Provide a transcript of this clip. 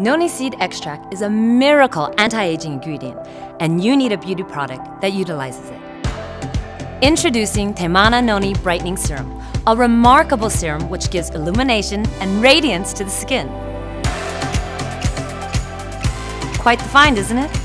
Noni seed extract is a miracle anti-aging ingredient, and you need a beauty product that utilizes it. Introducing Temana Noni Brightening Serum, a remarkable serum which gives illumination and radiance to the skin. Quite the find, isn't it?